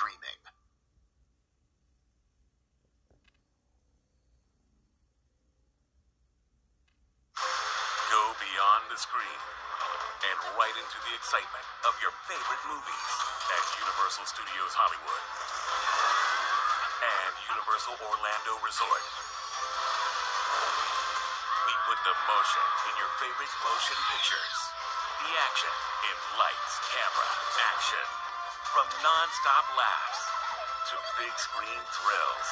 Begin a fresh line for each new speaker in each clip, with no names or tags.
streaming.
Go beyond the screen and right into the excitement of your favorite movies at Universal Studios Hollywood and Universal Orlando Resort. We put the motion in your favorite motion pictures. The action in lights, camera, action. From non-stop laughs to big screen thrills.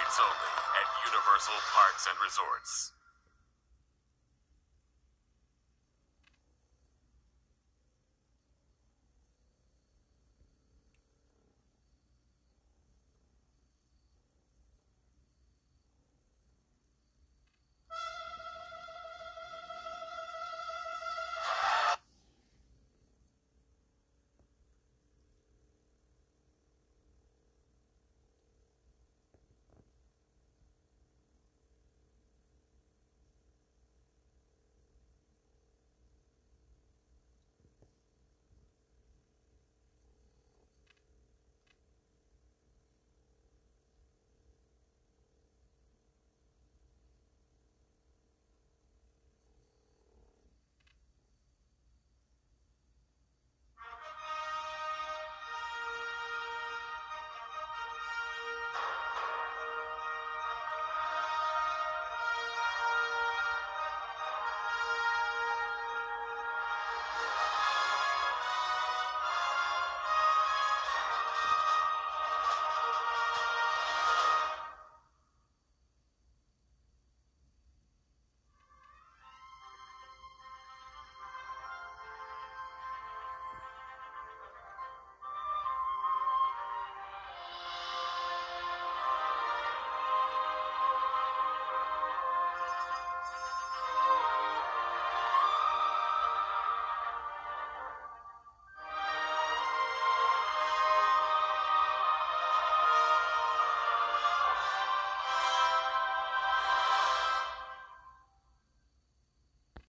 It's only at Universal Parks and Resorts.